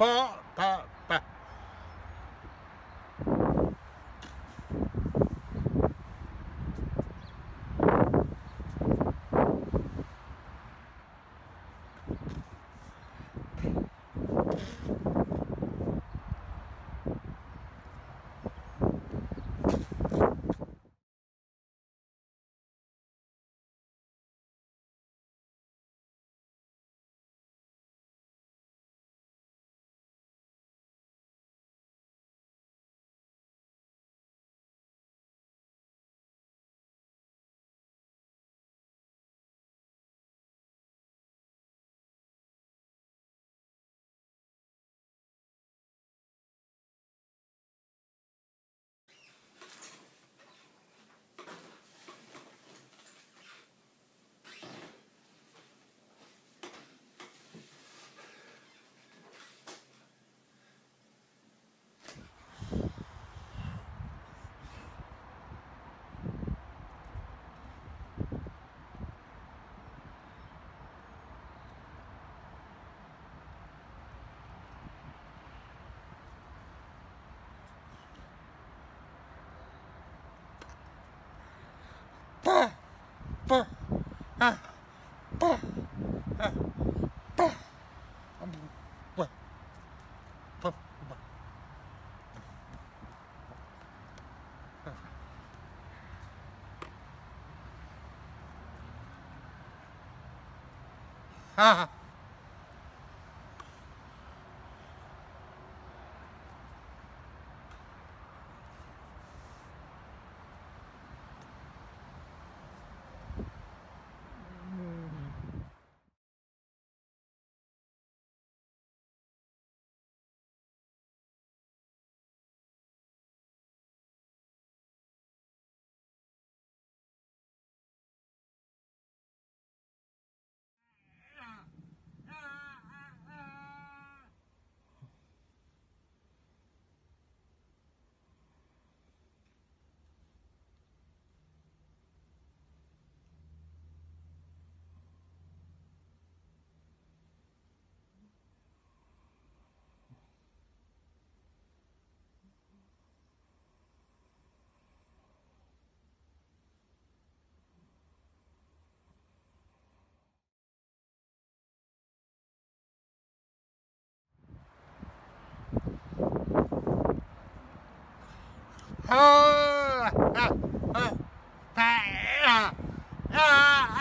pa pa pa 蹦，蹦，啊，蹦。Ha Ah! Ah! Ah! Ah! Ah!